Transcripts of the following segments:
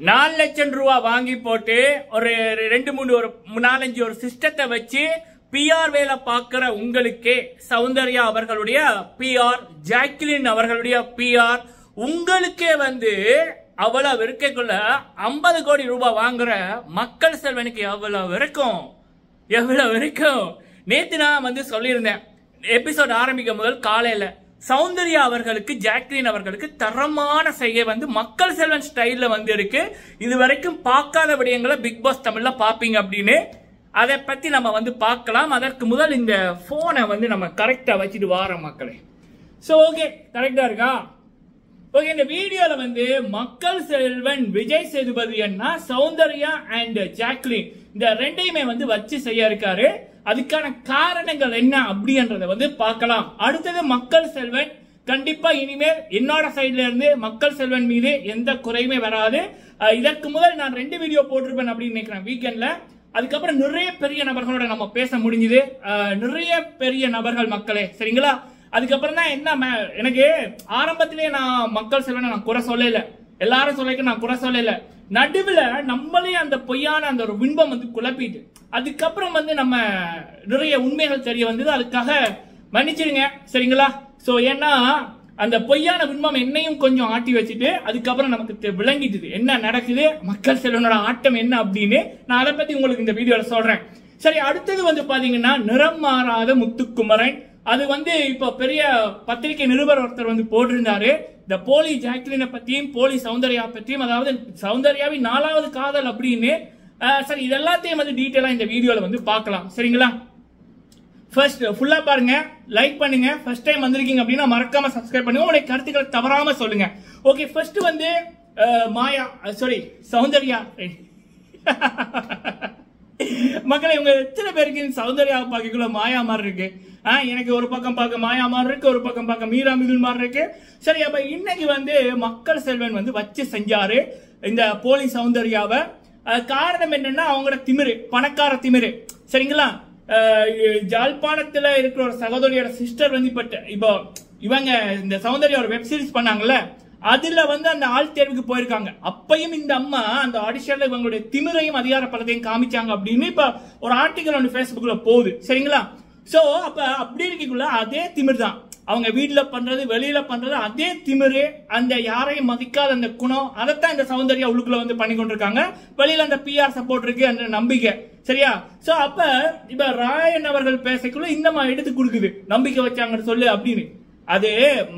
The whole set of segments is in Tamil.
நாலு லட்சம் ரூபா வாங்கி போட்டு ஒரு ரெண்டு மூணு ஒரு நாலஞ்சு ஒரு சிஸ்டத்தை வச்சு பிஆர் வேலை பார்க்கிற உங்களுக்கே சௌந்தர்யா அவர்களுடைய பிஆர் ஜாக்லின் அவர்களுடைய பிஆர் உங்களுக்கே வந்து அவ்வளவு இருக்கக்குள்ள ஐம்பது கோடி ரூபாய் வாங்குற மக்கள் செல்வனுக்கு எவ்வளவு இருக்கும்? எவ்வளவு இருக்கும்? நேத்து நான் வந்து சொல்லியிருந்தேன். எபிசோட் ஆரம்பிக்கும் முதல் காலையில சௌந்தர்யா அவர்களுக்கு ஜாக்லின் அவர்களுக்கு தரமான செய்கை வந்து மக்கள் செல்வன் ஸ்டைல்ல வந்து இருக்கு இது வரைக்கும் பார்க்காத விடயங்களை பிக் பாஸ் தமிழ்ல பாப்பீங்க அப்படின்னு. அதை பத்தி நம்ம வந்து பார்க்கலாம். அதற்கு முதல் இந்த போனை வந்து நம்ம கரெக்டா வச்சுட்டு வாரோம் மக்களே. சோ ஓகே கரெக்டா இருக்கா? ஓகே இந்த வீடியோல வந்து மக்கள் செல்வன் விஜய் சேதுபதி அண்ணா சௌந்தர்யா அண்ட் ஜாக்லின் இந்த ரெண்டையுமே வந்து வச்சு செய்ய இருக்காரு. அதுக்கான காரணங்கள் என்ன அப்படின்றத வந்து பார்க்கலாம். அடுத்தது மக்கள் செல்வன். கண்டிப்பா இனிமேல் என்னோட சைட்ல இருந்து மக்கள் செல்வன் மீது எந்த குறையுமே வராது. இதற்கு முதல் நான் ரெண்டு வீடியோ போட்டிருப்பேன் அப்படின்னு நினைக்கிறேன் வீக்கெண்ட்ல அதுக்கப்புறம் நிறைய பெரிய நபர்களோட நம்ம பேச முடிஞ்சுது. நிறைய பெரிய நபர்கள் மக்களே சரிங்களா? அதுக்கப்புறம் தான் என்ன எனக்கு ஆரம்பத்திலேயே நான் மக்கள் செல்வனை நான் குறை சொல்லல. எல்லாரும் சொல்லிக்க நான் குறை சொல்லல. நடுவில் நம்மளே அந்த பொய்யான அந்த ஒரு பின்பம் வந்து குழப்பிட்டு அதுக்கப்புறம் வந்து நம்ம நிறைய உண்மைகள் தெரிய வந்தது. அதுக்காக மன்னிச்சிடுங்க சரிங்களா? ஸோ ஏன்னா அந்த பொய்யான பின்பம் என்னையும் கொஞ்சம் ஆட்டி வச்சுட்டு அதுக்கப்புறம் நமக்கு தெ- விளங்கிட்டுது. என்ன நடக்குது? மக்கள் செல்வனோட ஆட்டம் என்ன அப்படின்னு நான் அதை பத்தி உங்களுக்கு இந்த வீடியோல சொல்றேன். சரி அடுத்தது வந்து பாத்தீங்கன்னா நிறம் மாறாத முத்துக்குமரன். அது வந்து இப்போ பெரிய பத்திரிகை நிருபர் ஒருத்தர் வந்து போட்டிருந்தாரு. இந்த போலி ஜாக்லினை பத்தியும் போலி சௌந்தர்யா பற்றியும் அதாவது சௌந்தர்யாவின் நாலாவது காதல் அப்படின்னு சரி இது எல்லாத்தையும் வந்து டீட்டெயிலாக இந்த வீடியோவில் வந்து பார்க்கலாம். சரிங்களா? ஃபர்ஸ்ட் ஃபுல்லாக பாருங்க. லைக் பண்ணுங்க. ஃபர்ஸ்ட் டைம் வந்திருக்கீங்க அப்படின்னா மறக்காம சப்ஸ்கிரைப் பண்ணுங்க. உங்களுடைய கருத்துக்களை தவறாம சொல்லுங்க. ஓகே ஃபர்ஸ்ட் வந்து மாயா சாரி சௌந்தர்யா மக்களை இவங்க எத்தனை பேருக்கு சௌந்தர்யா சௌந்தர்யாவை பார்க்கக்குள்ள மாயா மாதிரி இருக்கு? எனக்கு ஒரு பக்கம் பார்க்க மாயா மாதிரி இருக்கு ஒரு பக்கம் பார்க்க மீரா மிதுல் மாதிரி இருக்கு. சரி அப்ப இன்னைக்கு வந்து மக்கள் செல்வன் வந்து வச்சு செஞ்சாரு இந்த போலி சௌந்தர்யாவை. காரணம் என்னன்னா அவங்களோட திமிரு பணக்கார திமிரு. சரிங்களா? ஜாழ்ப்பாணத்துல இருக்கிற ஒரு சகோதரியோட சிஸ்டர் வந்து இப்போ இப்போ இவங்க இந்த சௌந்தர்யா ஒரு வெப் சீரிஸ் பண்ணாங்கல்ல அதுல வந்து அந்த ஆள் தேர்வுக்கு போயிருக்காங்க. அப்பையும் இந்த அம்மா அந்த ஆடிஷன்ல இவங்களுடைய திமிரையும் அதிகாரப்படத்தையும் காமிச்சாங்க அப்படின்னு இப்ப ஒரு ஆர்டிகல் ஒன்று ஃபேஸ்புக்ல போகுது. சரிங்களா? ஸோ அப்போ அப்படி இருக்கக்குள்ள அதே திமிர் தான். அவங்க வீட்டில் பண்ணுறது வெளியில் பண்ணுறது அதே திமிரு அந்த யாரையும் மதிக்காத அந்த குணம் அதைத்தான் இந்த சௌந்தர்யா உள்ளுக்குள்ள வந்து பண்ணி கொண்டிருக்காங்க. வெளியில் அந்த பிஆர் சப்போர்ட் இருக்கு அந்த நம்பிக்கை. சரியா? ஸோ அப்போ இப்போ ராயன் அவர்கள் பேசக்குள்ள இந்த மாதிரி எடுத்து கொடுக்குது. நம்பிக்கை வச்சாங்கன்னு சொல்லு அப்படின்னு. அது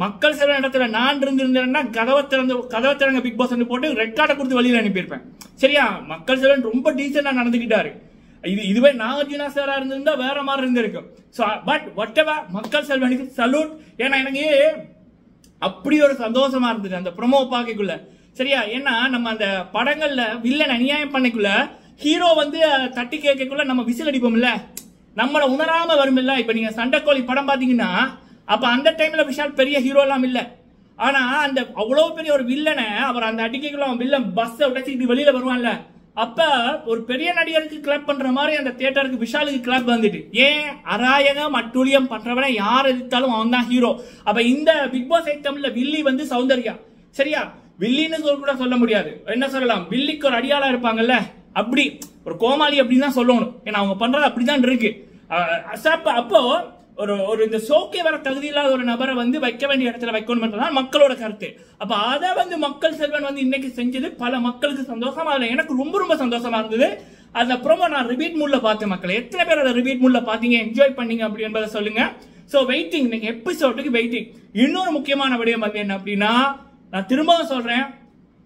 மக்கள் சில இடத்துல நான் இருந்திருந்தேன்னா கதவை திறந்து கதவை திறங்க பிக் பாஸ் போட்டு ரெக்கார்டை கொடுத்து வெளியில் அனுப்பியிருப்பேன். சரியா? மக்கள் சிலன் ரொம்ப டீசெண்டாக நடந்துக்கிட்டாரு. இது இதுவே நாகார்ஜுனா சாரா இருந்திருந்தா வேற மாதிரி இருந்திருக்கும் ஸோ பட் ஒட்டவா மக்கள் செல்வனுக்கு சல்யூட் ஏன்னா எனக்கு அப்படி ஒரு சந்தோஷமா இருந்தது அந்த ப்ரொமோ பார்க்கக்குள்ள. சரியா? ஏன்னா நம்ம அந்த படங்கள்ல வில்லன் அநியாயம் பண்ணிக்குள்ள ஹீரோ வந்து தட்டி கேட்கக்குள்ள நம்ம விசில் அடிப்போம்ல. நம்மளை உணராம வரும்ல. இப்ப நீங்க சண்டைக்கோழி படம் பாத்தீங்கன்னா அப்ப அந்த டைம்ல விஷால் பெரிய ஹீரோ எல்லாம் இல்ல. ஆனா அந்த அவ்வளவு பெரிய ஒரு வில்லனை அவர் அந்த அடிக்கைக்குள்ள அவன் வில்லன் பஸ் உடைச்சிக்கிட்டு வெளியில வருவான்ல. அப்ப ஒரு பெரிய நடிகருக்கு கிளப் பண்ற மாதிரி அந்த தியேட்டருக்கு விஷாலுக்கு கிளப் வந்துட்டு. ஏன்? அராயகம் அட்டூழியம் பண்றவனை யார் எதிர்த்தாலும் அவன் தான் ஹீரோ அப்ப இந்த பிக் பாஸ் ஐட்டம்ல வில்லி வந்து சௌந்தர்யா. சரியா? வில்லின்னு சொல்ல கூட சொல்ல முடியாது. என்ன சொல்லலாம்? வில்லிக்கு ஒரு அடியாளா இருப்பாங்கல்ல? அப்படி. ஒரு கோமாளி அப்படின்னு தான் சொல்லணும். ஏன்னா அவங்க பண்றது அப்படிதான் இருக்கு. அப்போ ஒரு ஒரு இந்த சோக்கே வர தகுதி இல்லாத ஒரு நபரை வந்து வைக்க வேண்டிய இடத்துல வைக்கணும்ன்றதான் மக்களோட கருத்து. அப்ப அதை வந்து மக்கள் செல்வன் வந்து இன்னைக்கு செஞ்சது பல மக்களுக்கு சந்தோஷமா அதுல எனக்கு ரொம்ப ரொம்ப சந்தோஷமா இருந்தது. அந்த ப்ரோமோ நான் ரிபீட் மூட்ல பார்த்தேன் மக்கள். எத்தனை பேர் அதை ரிபீட் மூட்ல பாத்தீங்க என்ஜாய் பண்ணீங்க அப்படி என்பதை சொல்லுங்க. சோ வெயிட்டிங் நீங்க எபிசோடுக்கு வெயிட்டிங் இன்னொரு முக்கியமான விடயம் வந்து என்ன அப்படின்னா நான் திரும்பவும் சொல்றேன்.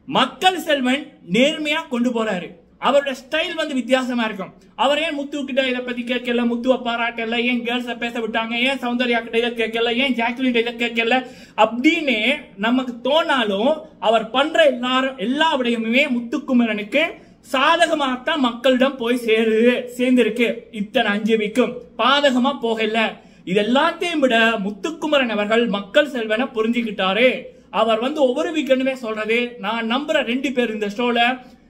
மக்கள் செல்வன் நேர்மையா கொண்டு போறாரு. அவரோட ஸ்டைல் வந்து வித்தியாசமா இருக்கும். அவர் ஏன் முத்து கிட்ட இதை பத்தி கேட்கல? முத்துவை பாராட்டல. ஏன் கேர்ள்ஸ பேச விட்டாங்க? ஏன் சௌந்தர்யா கிட்ட இதை கேட்கல? ஏன் ஜாக்லின் இதை கேட்கல? அப்படின்னு நமக்கு தோணாலும் அவர் பண்ற எல்லாரும் எல்லா விடயமுமே முத்துக்குமரனுக்கு சாதகமாகத்தான் மக்களிடம் போய் சேருது சேர்ந்திருக்கு. இத்தனை அஞ்சு விக்கும் பாதகமா போகல. இது எல்லாத்தையும் விட முத்துக்குமரன் அவர்கள் மக்கள் செல்வன புரிஞ்சுக்கிட்டாரு. அவர் வந்து ஒவ்வொரு வீக்கெண்டுமே சொல்றது நான் நம்புற ரெண்டு பேர் இந்த ஷோல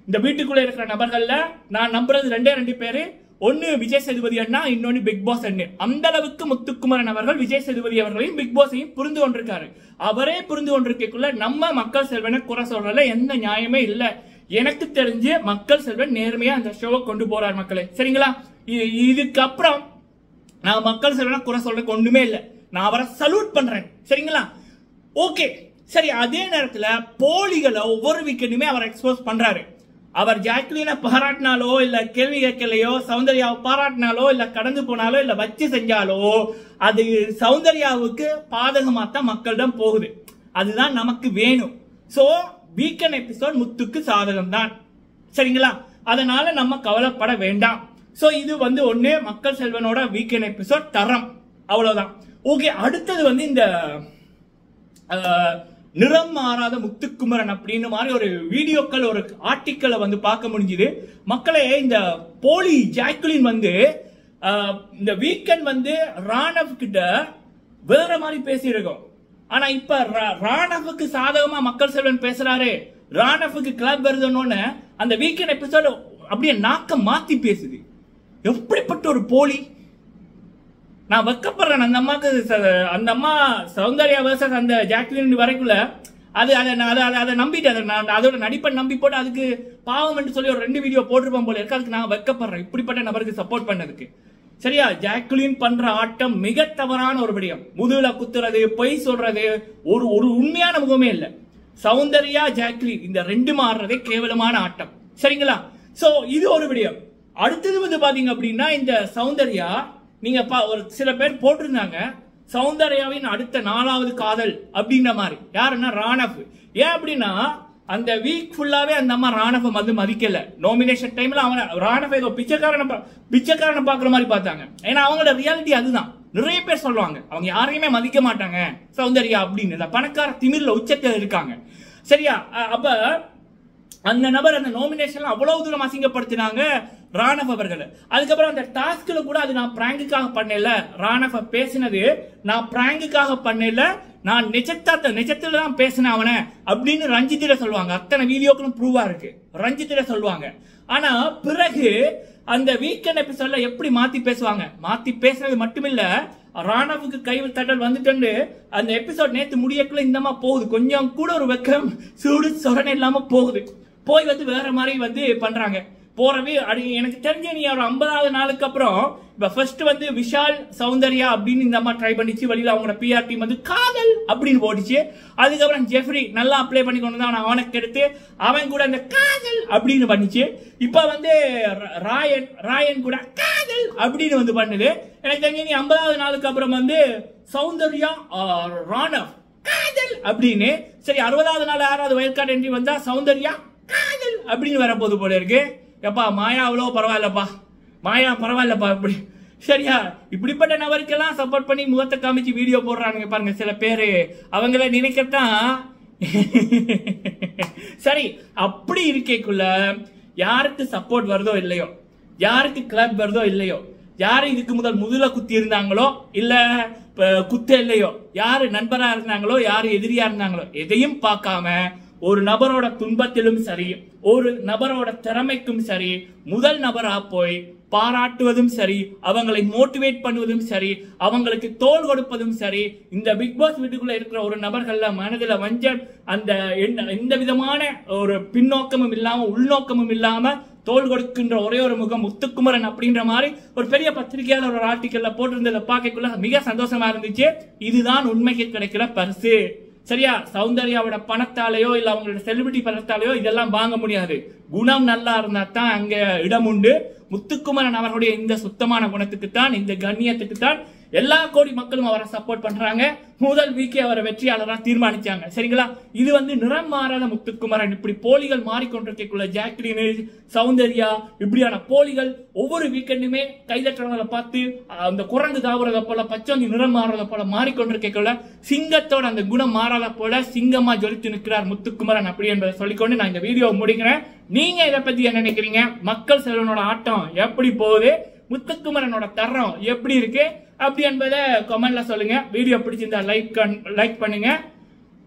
இந்த வீட்டுக்குள்ள இருக்கிற நபர்கள்ல நான் நம்புறது ரெண்டே ரெண்டு பேரு. ஒன்னு விஜய் சேதுபதி அண்ணா இன்னொன்னு பிக் பாஸ் அண்ணு. அந்த அளவுக்கு முத்துக்குமரன் அவர்கள் விஜய் சேதுபதி அவர்களையும் பிக் பாஸையும் புரிந்து கொண்டிருக்காரு. அவரே புரிந்து கொண்டிருக்கக்குள்ள நம்ம மக்கள் செல்வனை குறை சொல்றதுல எந்த நியாயமே இல்ல. எனக்கு தெரிஞ்சு மக்கள் செல்வன் நேர்மையா அந்த ஷோவை கொண்டு போறார் மக்களே. சரிங்களா? இதுக்கப்புறம் நான் மக்கள் செல்வனை குறை சொல்றதுக்கு ஒண்ணுமே இல்லை. நான் அவரை சல்யூட் பண்றேன். சரிங்களா? ஓகே சரி அதே நேரத்துல போலிகளை ஒவ்வொரு வீக்கெண்டுமே அவர் எக்ஸ்போஸ் பண்றாரு. அவர் ஜாக்லினை பாராட்டினாலோ இல்ல கேள்வி கேட்கலையோ சௌந்தர்யாவை பாராட்டினாலோ இல்ல கடந்து போனாலோ இல்ல வச்சு செஞ்சாலோ அது சௌந்தர்யாவுக்கு பாதகமா தான் மக்களிடம் போகுது. அதுதான் நமக்கு வேணும். சோ வீக்கெண்ட் எபிசோட் முத்துக்கு சாதகம் தான் சரிங்களா? அதனால நம்ம கவலைப்பட வேண்டாம். சோ இது வந்து ஒன்று மக்கள் செல்வனோட வீக்கெண்ட் எபிசோட் தரம். அவ்வளவுதான். ஓகே அடுத்தது வந்து இந்த நிறம் மாறாத முத்துக்குமரன் அப்படின்னு மாதிரி ஒரு வீடியோக்கள் ஒரு ஆர்டிக்கலை வந்து பார்க்க முடிஞ்சுது. மக்களே இந்த போலி ஜாக்குலின் வந்து இந்த வீக்கெண்ட் வந்து ராணவ் கிட்ட வேற மாதிரி பேசியிருக்கோம். ஆனா இப்ப ரா- ராணவுக்கு சாதகமா மக்கள் செல்வன் பேசுறாரு. ராணவுக்கு கிளப் வருதுன்னு அந்த வீக்கெண்ட் எபிசோடு அப்படியே நாக்க மாத்தி பேசுது. எப்படிப்பட்ட ஒரு போலி? நான் வெக்கப்படுறேன். அந்த அம்மாக்கு அந்த அம்மா சௌந்தர்யா வேர்சஸ் அந்த ஜாக்லின் வரைக்குள்ள அது அதை நான் அதை அதை- அதை நம்பிட்டு அதை நான் அதோட நடிப்பை நம்பி போட்டு அதுக்கு பாவம் என்று சொல்லி ஒரு ரெண்டு வீடியோ போட்டிருப்பேன் போல இருக்கு. அதுக்கு நான் வெக்கப்படுறேன். இப்படிப்பட்ட நபருக்கு சப்போர்ட் பண்ணதுக்கு. சரியா? ஜாக்லின் பண்ற ஆட்டம் மிக தவறான ஒரு விடயம். முதுகுல குத்துறது பொய் சொல்றது ஒரு ஒரு உண்மையான முகமே இல்லை. சௌந்தர்யா ஜாக்லின் இந்த ரெண்டு மாறுறதே கேவலமான ஆட்டம். சரிங்களா? சோ இது ஒரு விடயம். அடுத்தது வந்து பாத்தீங்க அப்படின்னா இந்த சௌந்தர்யா நீங்க பா- ஒரு சில பேர் போட்டிருந்தாங்க சௌந்தர்யாவின் அடுத்த நாலாவது காதல் அப்படின்ற மாதிரி. யாருன்னா ராணவ் ஏன் அப்படின்னா அந்த வீக் ஃபுல்லாவே அந்த அம்மா ராணவை வந்து மதிக்கல. நோமினேஷன் டைம்ல அவனை ராணவ ஏதோ பிச்சைக்காரனை பா- பிச்சைக்காரனை பாக்குற மாதிரி பார்த்தாங்க. ஏன்னா அவங்களோட ரியாலிட்டி அதுதான். நிறைய பேர் சொல்லுவாங்க அவங்க யாரையுமே மதிக்க மாட்டாங்க சௌந்தர்யா அப்படின்னு. பணக்கார திமிர்ல உச்சத்தில் இருக்காங்க. சரியா? அப்ப அந்த நபர் அந்த நோமினேஷன்ல அவ்வளவு தூரம் அசிங்கப்படுத்தினாங்க. ராணவ் அவர்கள். அதுக்கப்புறம் அந்த டாஸ்க்ல கூட அது நான் பிராங்குக்காக பண்ணல ராணவ பேசினது நான் பிராங்குக்காக பண்ணல நான் நிஜத்தாத்த நிஜத்துல தான் பேசினேன் அவனை அப்படின்னு ரஞ்சித்திட சொல்லுவாங்க. அத்தனை வீடியோக்களும் ப்ரூவா இருக்கு. ரஞ்சித்திட சொல்லுவாங்க. ஆனா பிறகு அந்த வீக்கெண்ட் எபிசோட்ல எப்படி மாத்தி பேசுவாங்க? மாத்தி பேசுனது மட்டுமில்ல ராணவுக்கு கை தட்டல் வந்துட்டு அந்த எபிசோட் நேத்து முடியக்குள்ள இந்தமா போகுது. கொஞ்சம் கூட ஒரு வெக்கம் சூடு சொரணை இல்லாம போகுது. போய் வந்து வேற மாதிரி வந்து பண்றாங்க. போறவே அடி எனக்கு தெரிஞ்ச நீ ஒரு ஐம்பதாவது நாளுக்கு அப்புறம் இப்ப ஃபர்ஸ்ட் வந்து விஷால் சௌந்தர்யா அப்படின்னு இந்த அம்மா ட்ரை பண்ணிச்சு வழியில் அவங்களோட பிஆர் டீம் வந்து காதல் அப்படின்னு போட்டுச்சு. அதுக்கப்புறம் ஜெஃப்ரி நல்லா அப்ளை பண்ணி கொண்டு தான் அவனை அவனுக்கு எடுத்து அவன் கூட அந்த காதல் அப்படின்னு பண்ணிச்சு. இப்போ வந்து ராயன் ராயன் கூட காதல் அப்படின்னு வந்து பண்ணுது. எனக்கு தெரிஞ்ச நீ ஐம்பதாவது நாளுக்கு அப்புறம் வந்து சௌந்தர்யா ராணவ் காதல் அப்படின்னு. சரி அறுபதாவது நாள் யாராவது வயல்கார்டு என்ட்ரி வந்தா சௌந்தர்யா காதல் அப்படின்னு வரப்போது போல இருக்கு. எப்பா மாயா அவ்வளோ பரவாயில்லப்பா. மாயா பரவாயில்லப்பா இப்படி. சரியா? இப்படிப்பட்ட நபருக்கெல்லாம் சப்போர்ட் பண்ணி முகத்தை காமிச்சு வீடியோ போடுறானுங்க பாருங்க சில பேர். அவங்கள நினைக்கத்தான். சரி அப்படி இருக்கைக்குள்ள யாருக்கு சப்போர்ட் வருதோ இல்லையோ? யாருக்கு கிளப் வருதோ இல்லையோ? யார் இதுக்கு முதல் முதல குத்தி இருந்தாங்களோ? இல்ல குத்த இல்லையோ? யாரு நண்பரா இருந்தாங்களோ? யாரு எதிரியா இருந்தாங்களோ? எதையும் பார்க்காம ஒரு நபரோட துன்பத்திலும் சரி ஒரு நபரோட திறமைக்கும் சரி முதல் நபரா போய் பாராட்டுவதும் சரி அவங்களை மோட்டிவேட் பண்ணுவதும் சரி அவங்களுக்கு தோல் கொடுப்பதும் சரி இந்த பிக் பாஸ் வீட்டுக்குள்ள இருக்கிற ஒரு நபர்கள்ல மனதில் வஞ்சம் அந்த எந்த- எந்த விதமான ஒரு பின்னோக்கமும் இல்லாம உள்நோக்கமும் இல்லாம தோல் கொடுக்கின்ற ஒரே ஒரு முகம் முத்துக்குமரன் அப்படின்ற மாதிரி ஒரு பெரிய பத்திரிகையாளர் ஒரு ஆர்டிக்கல்ல போட்டிருந்ததை பார்க்கக்குள்ள மிக சந்தோஷமா இருந்துச்சு. இதுதான் உண்மைக்கு கிடைக்கிற பரிசு. சரியா? சௌந்தர்யாவோட பணத்தாலேயோ இல்ல அவங்களோட செலிபிரிட்டி பணத்தாலேயோ இதெல்லாம் வாங்க முடியாது. குணம் நல்லா இருந்தா தான் அங்க இடம் உண்டு முத்துக்குமரன் அவர்களுடைய இந்த சுத்தமான குணத்துக்கு தான் இந்த கண்ணியத்துக்கு தான் எல்லா கோடி மக்களும் அவரை சப்போர்ட் பண்றாங்க. முதல் வீக்கே அவரை வெற்றியாளராக தீர்மானிச்சாங்க. சரிங்களா? இது வந்து நிறம் மாறாத முத்துக்குமரன். இப்படி போலிகள் மாறிக்கொண்டிருக்கக்குள்ள ஜாக்லின் சௌந்தர்யா இப்படியான போலிகள் ஒவ்வொரு வீக்கெண்டுமே கைதட்டுறவங்களை பார்த்து அந்த குரங்கு தாவுறத போல பச்சோந்தி நிறம் மாறுறத போல மாறிக்கொண்டிருக்கக்குள்ள சிங்கத்தோட அந்த குணம் மாறாத போல சிங்கமா ஜொலித்து நிற்கிறார் முத்துக்குமரன் அப்படி என்பதை சொல்லிக்கொண்டு நான் இந்த வீடியோ முடிக்கிறேன். நீங்க இதை பத்தி என்ன நினைக்கிறீங்க? மக்கள் செல்வனோட ஆட்டம் எப்படி போகுது? முத்துக்குமரனோட தரம் எப்படி இருக்கு? அப்படி என்பதை கமெண்ட்ல சொல்லுங்க. வீடியோ பிடிச்சிருந்தா லைக் லைக் பண்ணுங்க.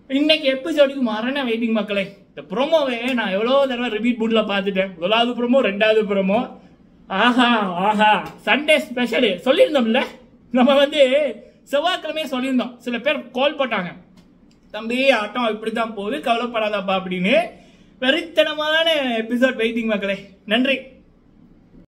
இன்னைக்கு எபிசோடுக்கு மரண வெயிட்டிங் மக்களே. இந்த ப்ரோமோவே நான் எவ்வளோ தடவை ரிப்பீட் மூட்ல பார்த்துட்டேன். முதலாவது ப்ரோமோ ரெண்டாவது ப்ரோமோ ஆஹா ஆஹா. சண்டே ஸ்பெஷல் சொல்லியிருந்தோம்ல? நம்ம வந்து செவ்வாய்க்கிழமையே சொல்லியிருந்தோம். சில பேர் கால் போட்டாங்க. தம்பி ஆட்டம் இப்படி தான் போகுது கவலைப்படாதாப்பா அப்படின்னு. வெறித்தனமான எபிசோட் வெயிட்டிங் மக்களே. நன்றி.